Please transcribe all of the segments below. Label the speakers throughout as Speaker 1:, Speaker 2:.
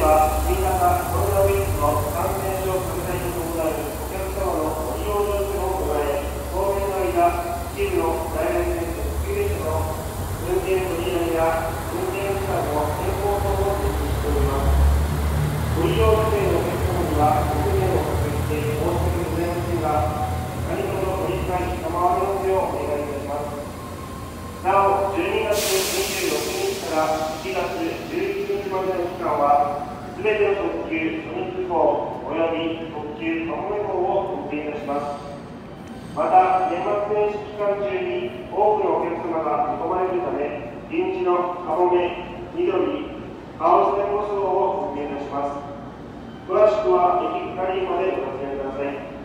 Speaker 1: は新型コロナウイルスの感染症拡大に伴うお客様のご利用状況を踏まえ当面の間一部の在来線特急車の運転取り合いや運転期間の変更等を実施しておりますご利用予定のお客様にはご不便を確認して申し訳ございませんが何卒ご理解賜りますようお願いいたします。なお12月26日から1月11日までの期間はすべての特急ソニックおよび特急ともめ号を運転いたしますまた年末年始期間中に多くのお客様が見込まれるため臨時のカモメ緑青線ス号を運転いたします詳しくは駅係までご活用ください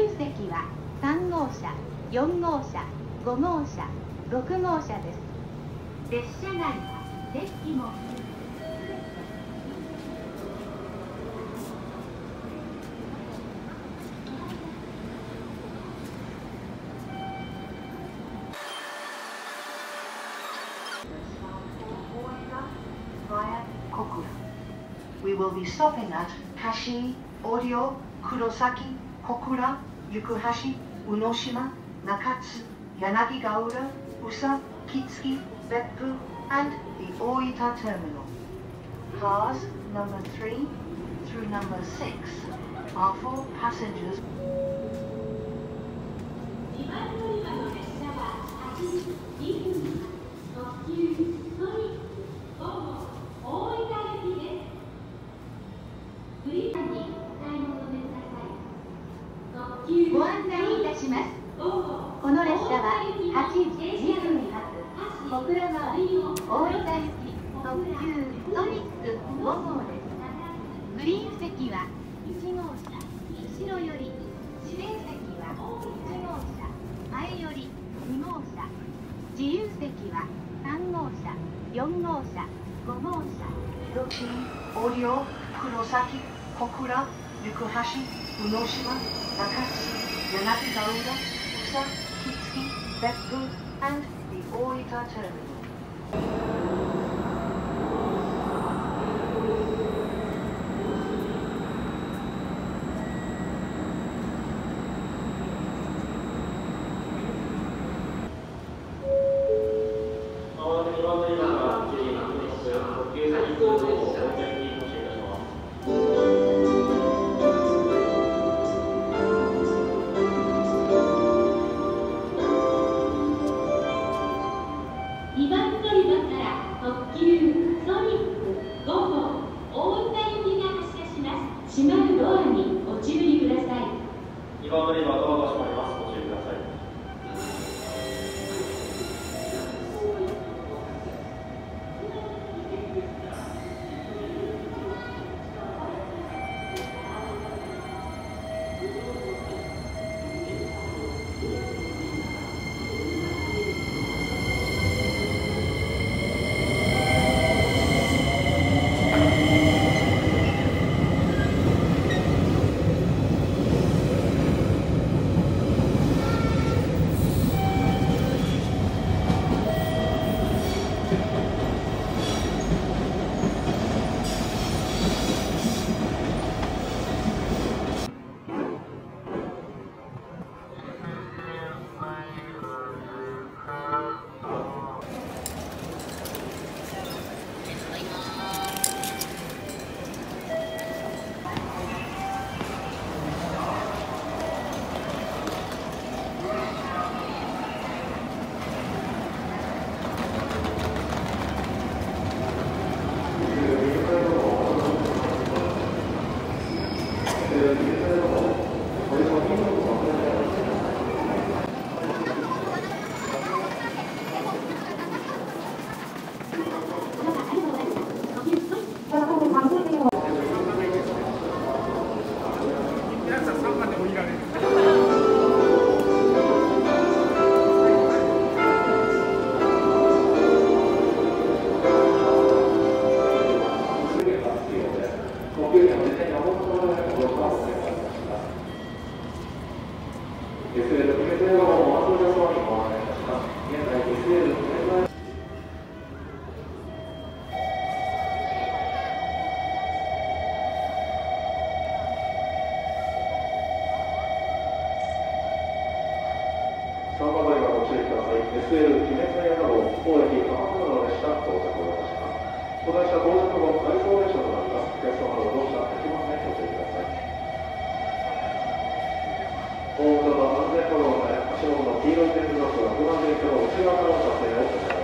Speaker 2: 由席は3号車4号車5号車6号車です。列車内はデッキも含め
Speaker 3: via Kokura. We will be stopping at Kashi, Audio, Kurosaki, Kokura, Yukuhashi, Unoshima, Nakatsu, Yanagigaura, Usa, Kitsuki, Beppu, and the Oita terminal. Cars number 3 through number 6 are for passengers
Speaker 4: 2番ご案内いたし
Speaker 2: ます。
Speaker 4: この列車は8時2分
Speaker 2: 発
Speaker 4: 小倉川大分行
Speaker 2: き
Speaker 4: 特急ソニッ
Speaker 2: ク
Speaker 4: 5号です。グリーン席は1号車後ろより指定席は1号車前より2号
Speaker 2: 車
Speaker 4: 自由席は3号
Speaker 2: 車
Speaker 4: 4号車
Speaker 2: 5
Speaker 4: 号車
Speaker 3: Roshi, Audio, Kurosaki, Kokura, Yukohashi, Unoshima, Wakatsu, Yanagi Garuda, Usa, Kitsuki, Betbu, and the Oita Terminal.
Speaker 5: SL 鬼滅の刃号当駅浜松の列車到着をいたします。この列車到着後、回送列車となります。お客様の乗車できません。ご注意ください。大型の安全歩道内、足元の黄色い点ブロック不安定化の内側からの撮影をいます。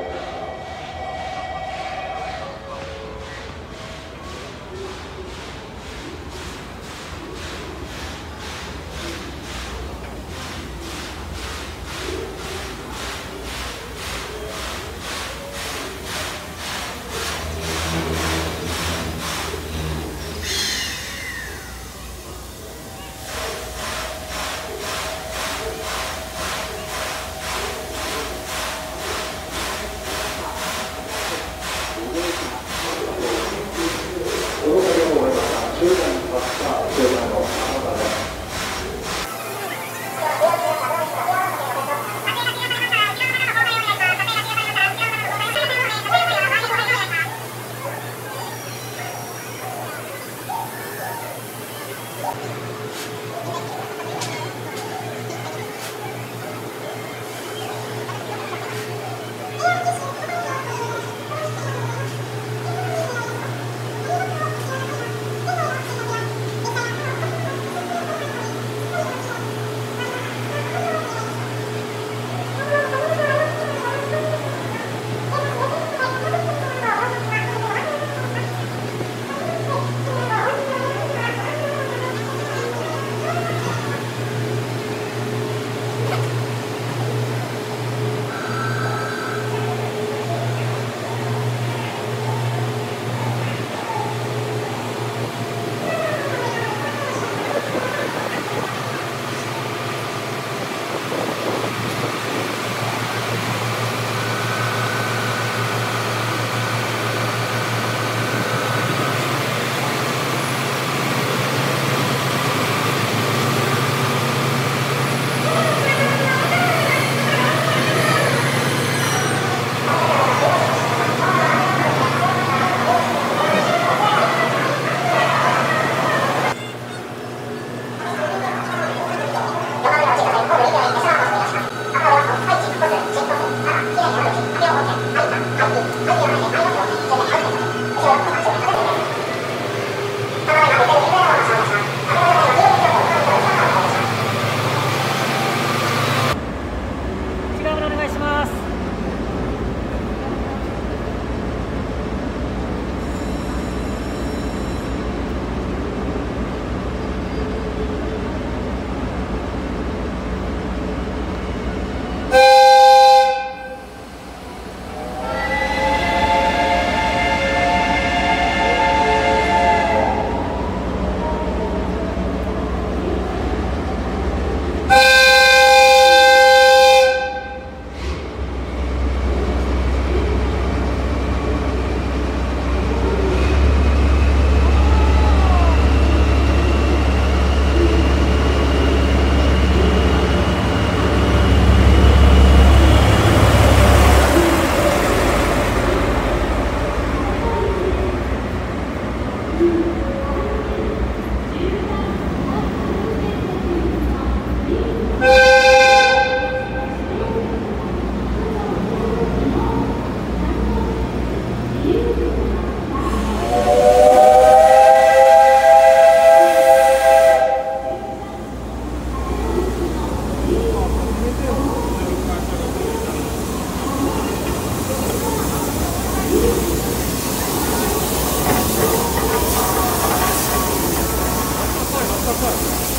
Speaker 4: Fuck.